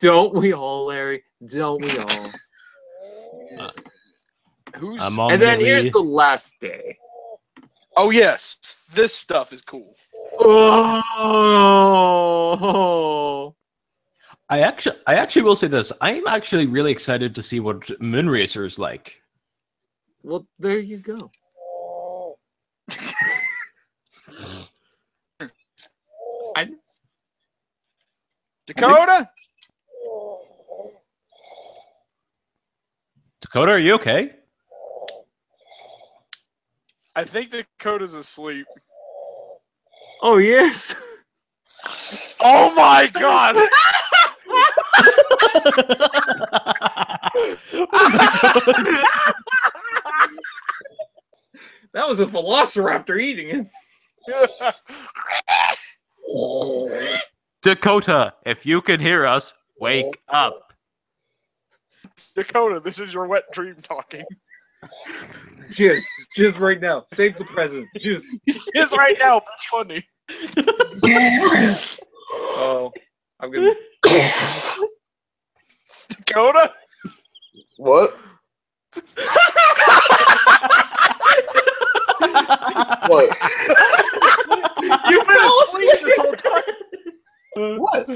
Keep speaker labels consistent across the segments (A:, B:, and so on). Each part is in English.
A: Don't we all, Larry? Don't we all?
B: Uh, Who's?
C: I'm on
A: and then
C: the
A: here's the last day.
B: oh yes, this stuff is cool.
A: Oh,
C: I actually, I actually will say this. I'm actually really excited to see what Moonracer is like.
A: well, there you go. I,
B: Dakota.
C: Dakota, are you okay?
B: I think Dakota's asleep.
A: oh yes.
B: Oh my god!
A: that was a velociraptor eating it.
C: Dakota, if you can hear us, wake up.
B: Dakota, this is your wet dream talking.
A: Jizz, jizz right now. Save the president. Jizz.
B: It's right now. That's funny.
A: Oh, I'm gonna.
B: Dakota.
D: What? What?
B: You've been asleep this whole time.
D: What?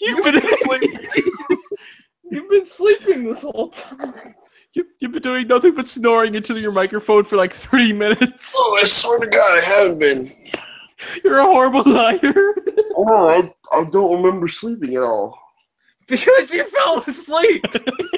C: You've been
A: You've been sleeping this whole time.
C: you, you've been doing nothing but snoring into your microphone for like three minutes.
D: Oh, I swear to God, I haven't been.
C: You're a horrible liar.
D: oh, I, I don't remember sleeping at all.
A: Because you fell asleep.